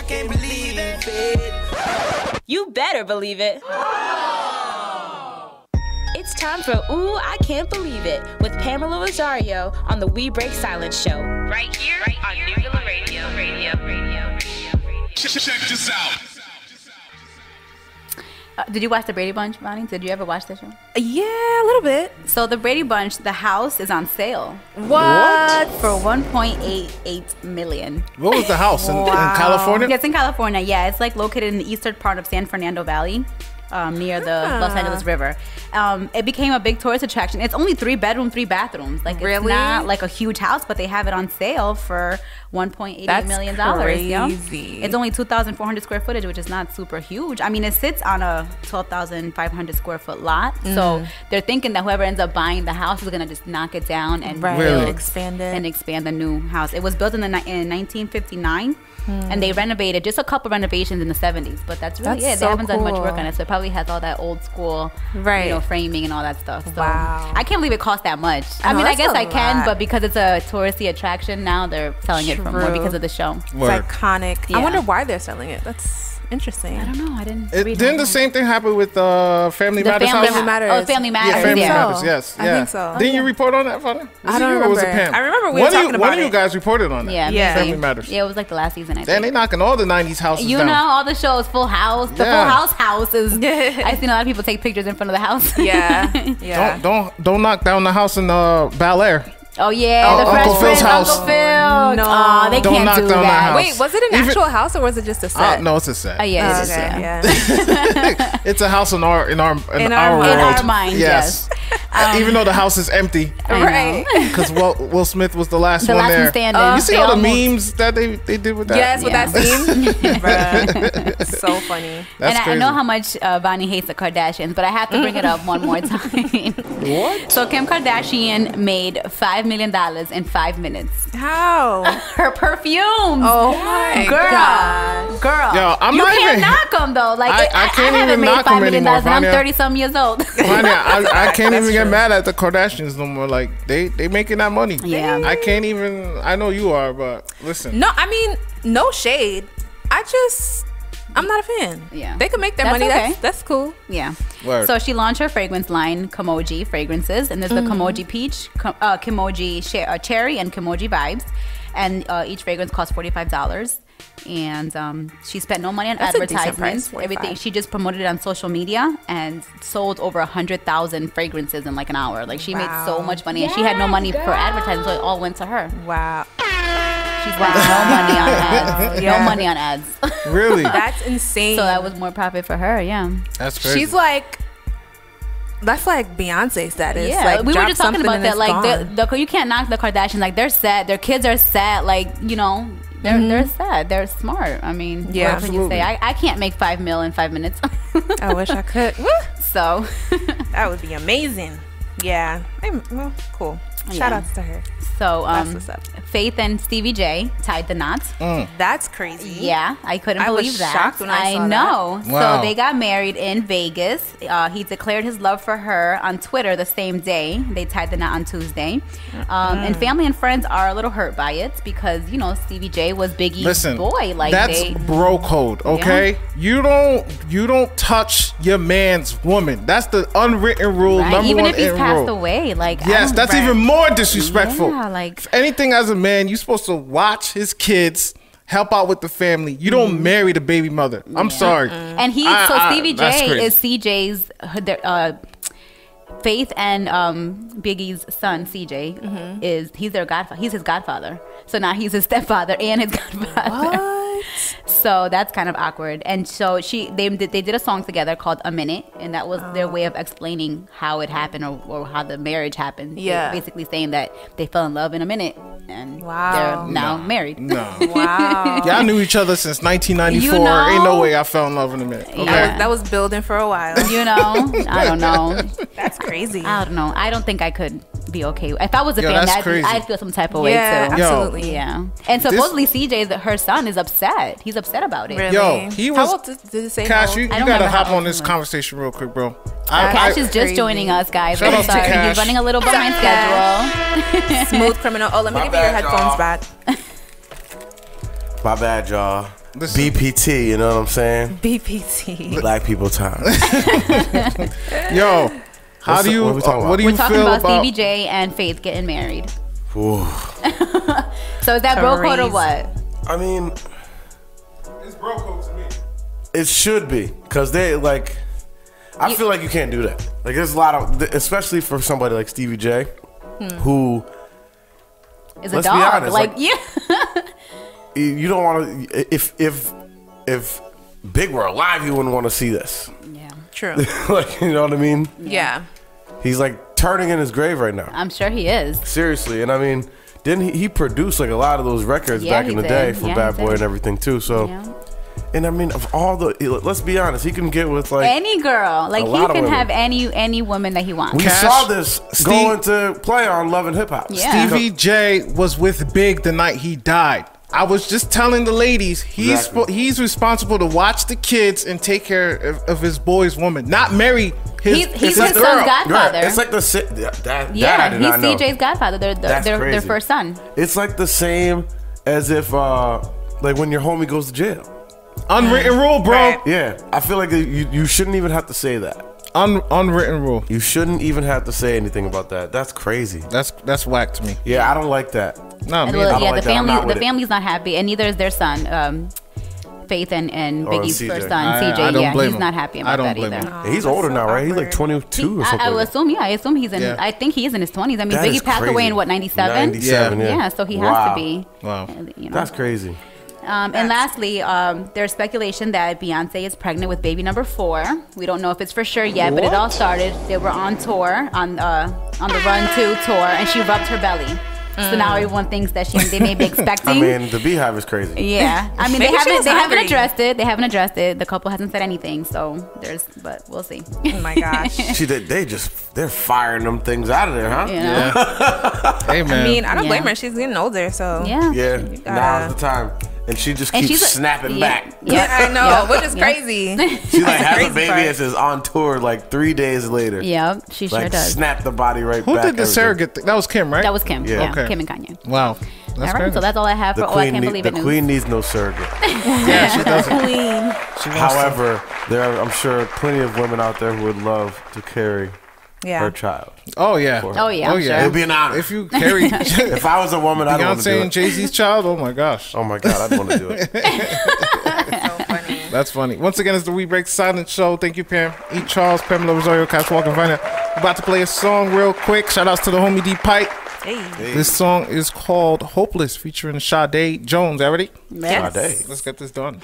I can't believe it. You better believe it. It's time for Ooh, I Can't Believe It with Pamela Rosario on the We Break Silence show. Right here, right on New Villa Radio. Radio, radio, radio, Check this out. Uh, did you watch the Brady Bunch, Bonnie? Did you ever watch that show? Yeah, a little bit. So the Brady Bunch, the house is on sale What? for 1.88 million. What was the house in, in California? It's in California. Yeah, it's like located in the eastern part of San Fernando Valley. Um, near the Los Angeles River, um, it became a big tourist attraction. It's only three bedroom, three bathrooms. Like it's not like a huge house, but they have it on sale for 1.88 That's million dollars. yeah. crazy. It's only 2,400 square footage, which is not super huge. I mean, it sits on a 12,500 square foot lot, Mm. so they're thinking that whoever ends up buying the house is gonna just knock it down and Right. Really? Expand it. and expand the new house. It was built in the in 1959, and they renovated just a couple renovations in the 70s. But that's really. That's it. They so haven't done much work on it, so it probably has all that old school, Right. You know, framing and all that stuff. So Wow. I can't believe it cost that much. I, I mean, I that's guess a I can, lot. but because it's a touristy attraction now, they're selling it for more because of the show. Word. It's iconic. Yeah. I wonder why they're selling it. That's interesting. I don't know. I didn't. It, read didn't the same thing happen with uh, Family The Matters family, house? Family Matters. Oh, Family Matters. Yeah, Family yeah. Matters. Yes, I yeah. think so. Didn't you report on that, Funny? Was I don't you or was it remember. Pam? I remember we one were of you, talking One about of you guys reported on that. Yeah, Yeah. maybe. Family Matters. Yeah, it was like the last season. I And they knocking all the '90s houses You down. know, all the shows, Full House. The Yeah. Full House house is. I've seen a lot of people take pictures in front of the house. Yeah. Yeah. Don't don't don't knock down the house in uh, Bel Air. Oh yeah, Oh, the Fresh Uncle Phil's Prince, house. Uncle Phil. No. Aw, they Don't can't knock do down that that. house. Wait, was it an Even- actual house or was it just a Oh, set? no, it's a set. Oh yeah, it is. Okay, Yeah. yeah. It's a house in our in our in, In our, our world. In our minds, yes. Uh, Even though the house is empty, I know. right. because Will, Will Smith was the last The one last there. one standing. you see They all the almost- memes that they, they did with that? Yes, with Yeah. that scene. Bruh. So funny. That's and I, I know how much uh, Bonnie hates the Kardashians, but I have to bring it up one more time. What? so Kim Kardashian made five million dollars in five minutes. How? Her perfumes. Oh my girl, God. girl. Yo, I'm you not can't even- knock them though. Like I- it- I can't haven't even made knock five 'em million anymore, dollars, and I'm thirty some years old. Vanya, I, I can't That's even get mad at the Kardashians no more. Like they they making that money. Yeah. I can't even. I know you are, but listen. No, I mean, no shade. I just, I'm not a fan. Yeah. They can make their That's money. okay. That's that's cool. Yeah. Word. So she launched her fragrance line, Kimoji Fragrances, and there's Mm-hmm. the Kimoji Peach, Ko- uh, Kimoji Cher- uh, Cherry, and Kimoji Vibes, and uh, each fragrance costs forty five dollars. And um, she spent no money on That's a decent advertisements. price, Everything she just promoted it on social media and sold over a hundred thousand fragrances in like an hour. Like she made so much money, and she had no money for advertising, so it all went to her. Wow. She spent no money on ads. No money on ads. Really? That's insane. so that was more profit for her. Yeah. That's crazy. She's like, that's like Beyonce status. Yeah, like, we were just talking about that. Like the, the you can't knock the Kardashians. Like they're set. Their kids are set. Like you know, they're mm-hmm. they're set. They're smart. I mean. Yeah, what can you say? I, I can't make five mil in five minutes. I wish I could. So that would be amazing. Yeah. I'm, well, cool. Shout Yeah. outs to her. So That's um, what's up. Faith and Stevie J tied the knot. That's crazy. Yeah, I couldn't I was believe that. shocked when I saw that. know. Wow. So they got married in Vegas. Uh, he declared his love for her on Twitter the same day. They tied the knot on Tuesday. Um, And family and friends are a little hurt by it because you know Stevie J was Biggie's Listen, boy. Like that's they, bro code, okay? You don't you don't touch your man's woman. That's the unwritten rule, right? number even one if he's passed rule. away. Like Yes, don't- that's even more disrespectful. Yeah, like- If anything as a man, you're supposed to watch his kids, help out with the family. You don't marry the baby mother. I'm sorry. Mm-hmm. And he, I- so I- Stevie that's J is CJ's, uh, uh, Faith and um, Biggie's son, CJ, Mm-hmm. is he's their godfather. He's his godfather. So now he's his stepfather and his godfather. What? So that's kind of awkward. And so she, they, did- they did a song together called "A Minute," and that was their way of oh. explaining how it happened or, or how the marriage happened. They Yeah. basically saying that they fell in love in a minute, and Wow. they're now married. No. Wow. Y'all knew each other since 1994. You know? Ain't no way I fell in love in a minute. Okay. Yeah. that was building for a while. You know, I don't know. That's crazy. I don't know. I don't think I could be okay. If I was a Yo, fan, that's that crazy. I'd feel some type of yeah, way too. Yo. absolutely. Yeah, and supposedly CJ, that her son, is upset. He's upset about it. Really? Yo, he How was- old did, did it say? Cash, how you, old? you I gotta hop on this was. conversation real quick, bro. Uh, Cash I, is just crazy. joining us, guys. Shout I'm out to sorry, Cash. he's running a little behind schedule. Smooth criminal. Oh, let me My give you your headphones back. My bad, y'all. Listen. BPT. You know what I'm saying? BPT. Black people time. Yo, how What's do the- you what are we uh, what do you We're talking feel about, about? Stevie J and Faith getting married. So is that bro code or what? I mean, It's bro code to me. it should be because they like. I feel like you can't do that. Like there's a lot of, especially for somebody like Stevie J, hmm. who Is a Let's be dog. honest, like, like- yeah. you don't want to. If if if Big were alive, you wouldn't want to see this. yeah. True. like you know what I mean? Yeah. He's like turning in his grave right now. I'm sure he is. Seriously, and I mean, didn't he, he produced like a lot of those records Yeah, back he in the did. day for Yeah, Bad he Boy did. and everything too. So, Yeah. and I mean, of all the, let's be honest, he can get with like Any girl. Like A he lot of can women. have any any woman that he wants. we Cash, saw this Steve- going to play on Love and Hip Hop. Yeah. Stevie J was with Big the night he died. I was just telling the ladies he's Exactly. he's responsible to watch the kids and take care of, of his boy's woman, not marry his. He's- he's his his girl. son's godfather. Right. It's like the si- that, that, yeah, that I did he's not know. CJ's godfather. They're, they're, That's their, their first son. It's like the same as if uh like when your homie goes to jail. Unwritten rule, bro. Right. Yeah, I feel like you you shouldn't even have to say that. Un- unwritten rule. You shouldn't even have to say anything about that. That's crazy. That's that's whack to me. Yeah, I don't like that. No, And me well, neither. yeah, like the that. I'm family not the with it. family's not happy, and neither is their son. Um, Faith and, and Biggie's first son, I- CJ. I don't yeah, blame he's him. not happy I about don't that blame either. him. he's older so now, right? He's like awkward. 22 or I, something. I would assume, yeah, I assume he's in. Yeah. I think he is in his twenties. I mean, That is Biggie passed away in what ninety seven. 97, yeah. Yeah, so he has Wow. to be. Wow. You know. That's crazy. Um, and lastly, um, there's speculation that Beyonce is pregnant with baby number four. We don't know if it's for sure yet, but it all started. They were on tour on uh, on the Run Two tour, and she rubbed her belly. So now everyone thinks that she they may be expecting. I mean, the BeyHive is crazy. yeah, I mean they haven't was they haven't addressed it. They haven't addressed it. The couple hasn't said anything. So there's, but we'll see. Oh my gosh. See, they, they just they're firing them things out of there, huh? You know? Hey man. I mean, I don't Yeah. blame her. She's getting older, so. Yeah. Yeah, gotta- now's the time. And she just And keeps snapping yeah, back. Yeah, I know, yeah, which is yeah. crazy. She like has a baby part. and says on tour like three days later. Yeah, she sure like does. snap the body right Who back. did the everything. surrogate? Thing? That was Kim, right? That was Kim. Yeah. Yeah, Okay. Kim and Kanye. Wow. That's all right, crazy. so that's all I have for The oh I can't need- believe the it news. queen needs no surrogate. yeah, she doesn't. Queen. She wants to- However, there are, I'm sure, plenty of women out there who would love to carry Yeah. her child. oh yeah. Oh, yeah, Oh yeah. sure. It'd be an honor. If you carry If I was a woman, I'd want to do Beyonce and it. Jay Z's child, oh my gosh, Oh my god, I'd want to do it. So funny. that's funny. Once again, it's the We Break Silence show. Thank you, Pam. E. Charles, Pamela Rosario, Cash Walker, Viner. About to play a song real quick. Shout outs to the homie D Pipe. Hey. This song is called Hopeless, featuring Sade Jones. Everybody, Yes. Sade. let's get this done.